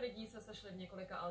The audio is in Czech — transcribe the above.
lidí se sešli v několika